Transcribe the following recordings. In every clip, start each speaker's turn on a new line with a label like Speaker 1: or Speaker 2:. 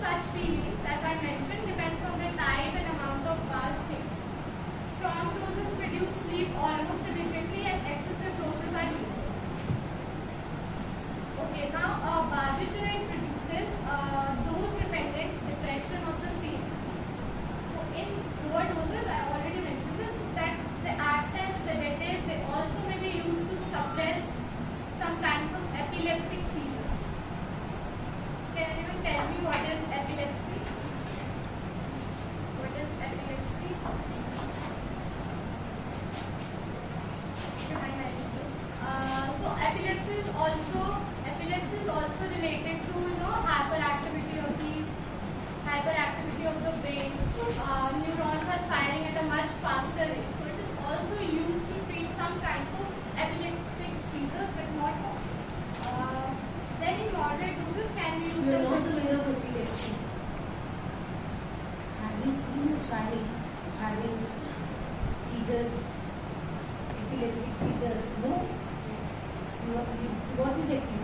Speaker 1: such feelings, as I mentioned, depends on the type and amount of valve thickening. Strong doses reduce sleep almost immediately and excessive doses are used. Okay, now uh, barbiturate produces uh,
Speaker 2: child having seizures, epileptic seizures, no? You, you, what is epileptic?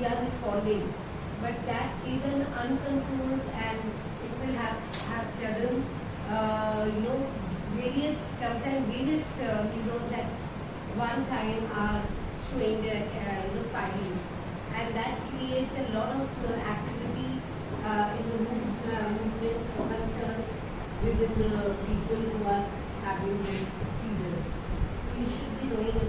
Speaker 2: young falling. But that is an uncontrolled and it will have, have sudden, uh, you know, various, sometimes various uh, neurons one time are showing their, uh, you know, filing. And that creates a lot of uh, activity uh, in the movement uh, concerns within the people who are having these seizures. You should be knowing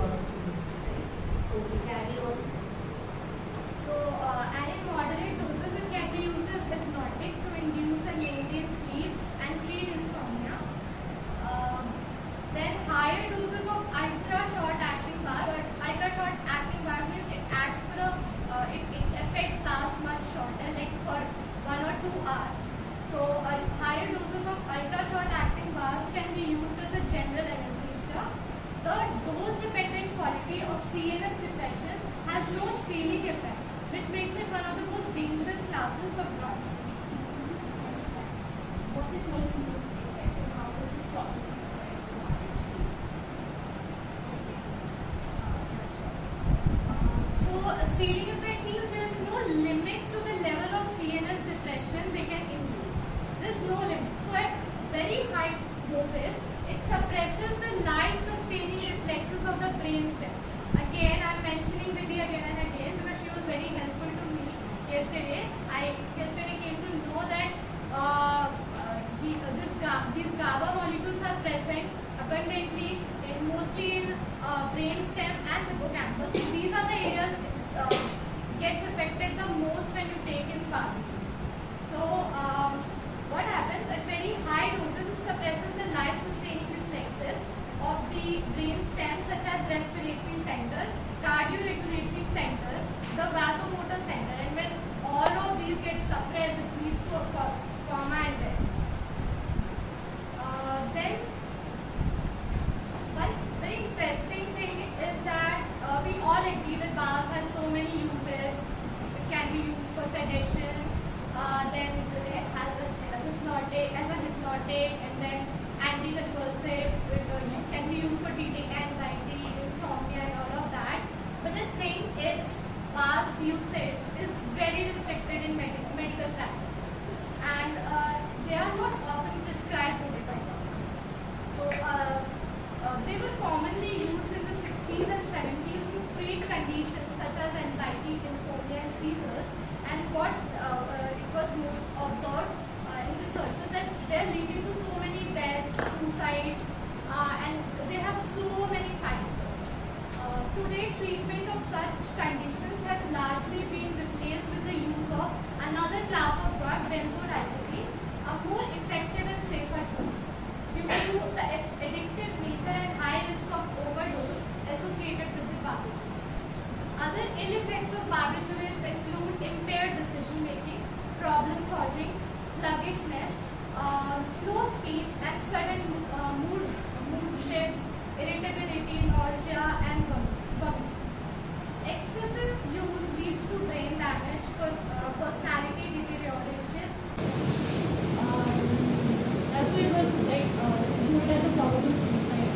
Speaker 2: inside.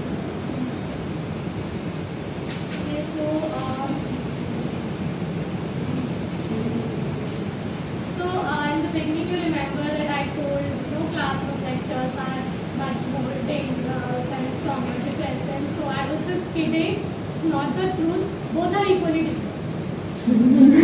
Speaker 2: Okay,
Speaker 1: so uh, so uh, in
Speaker 3: the beginning you remember that I told no class of lectures are much more dangerous and stronger depressant. So I was just kidding. It's not the truth. Both are equally dangerous.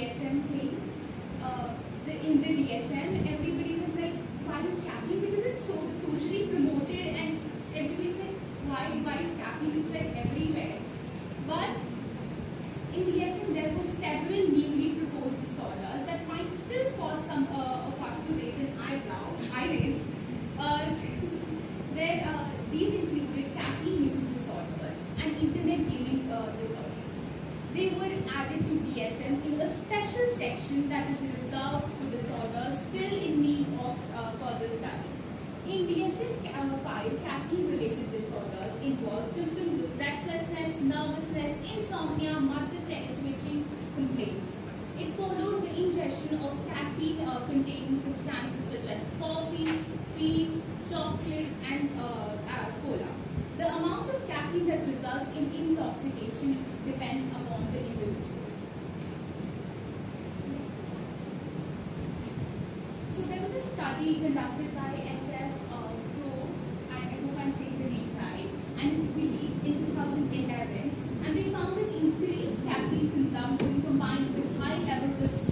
Speaker 4: DSM thing, uh, the, in the DSM, everybody was like, why is caffeine? Because it's so socially promoted and everybody's like, why, why is caffeine? It's like everywhere. But in DSM, there were several newly
Speaker 5: investigation depends upon the individuals. So there was a study conducted by SF uh, Pro, I, I hope I'm saying the name right, and it's released in 2011, and they found that increased caffeine consumption combined with high levels of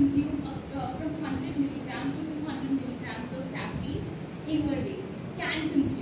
Speaker 5: consume uh, from 100 milligrams to 200 milligrams of caffeine in a day can consume.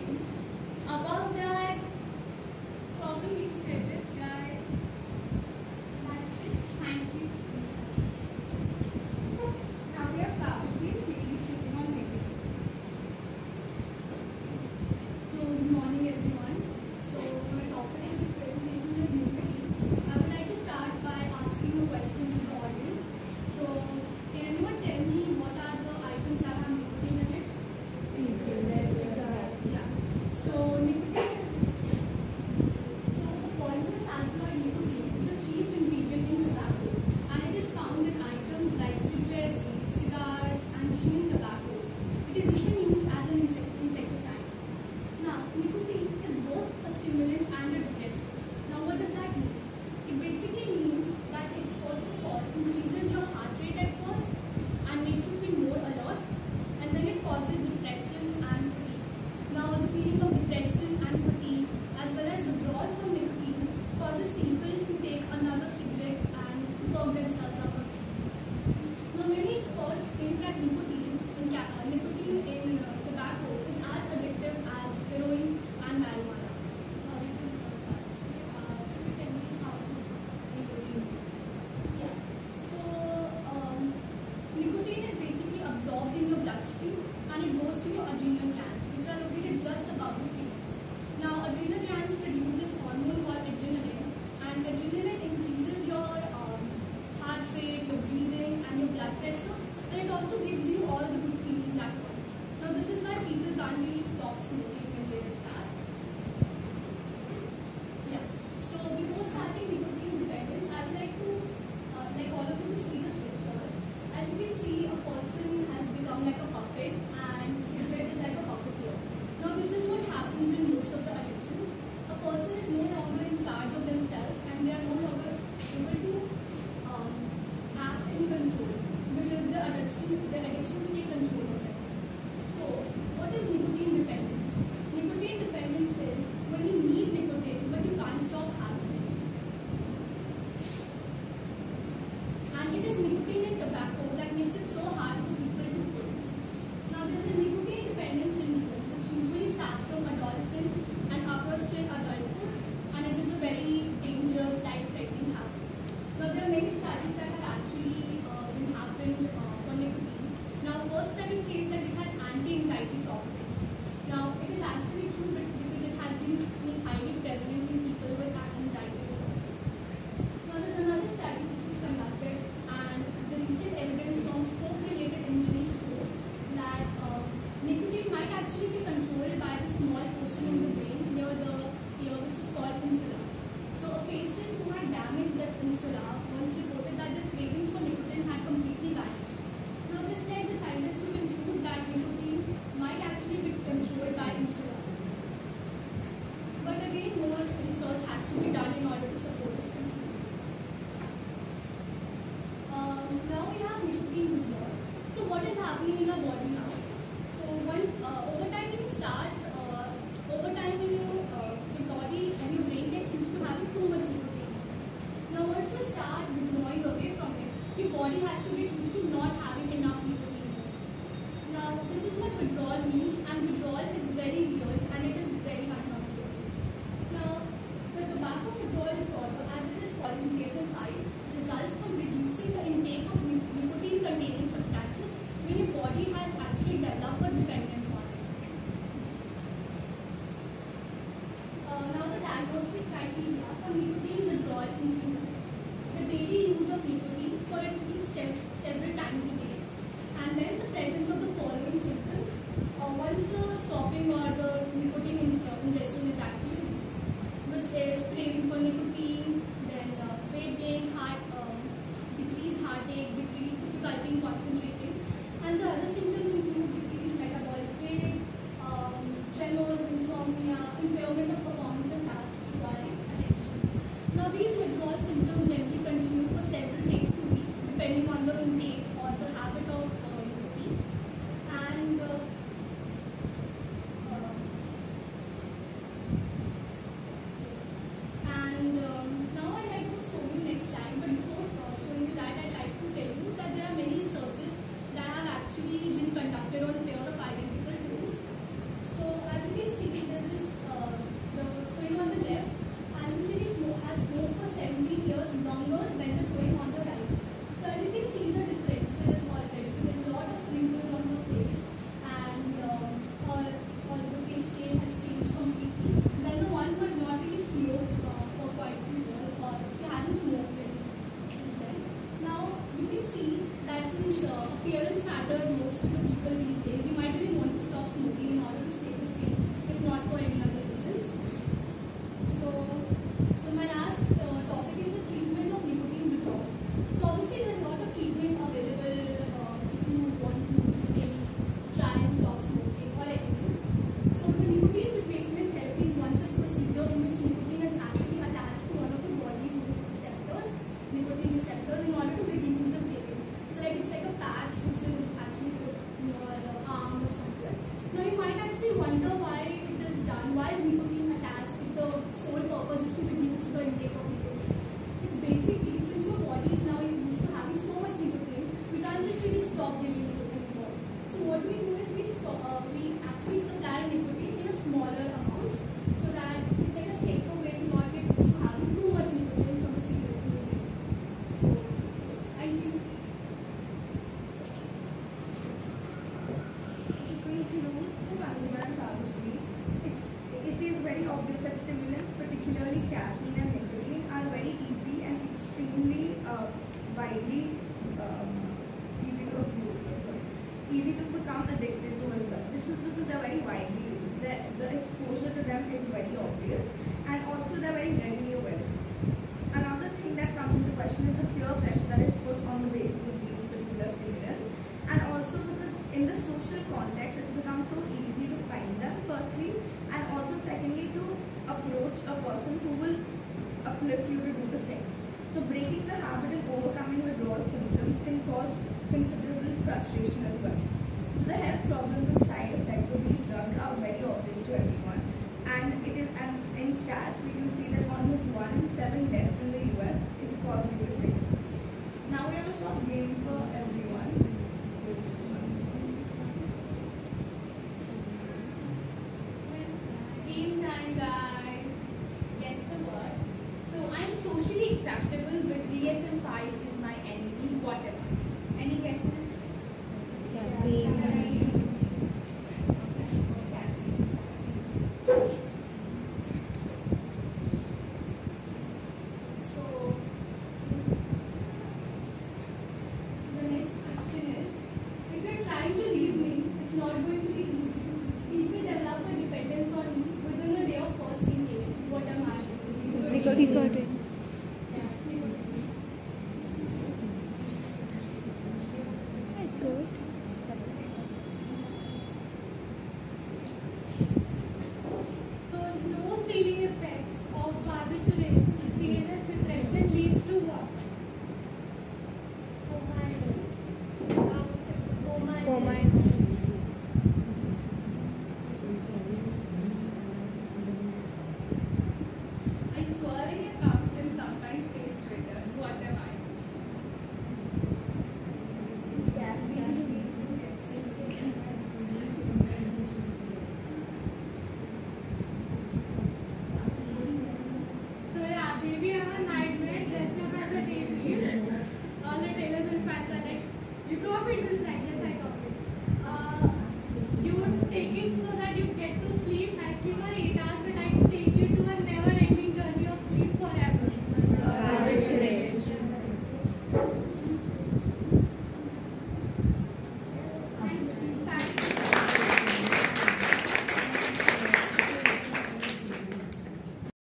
Speaker 4: Stimulants, particularly caffeine and nicotine,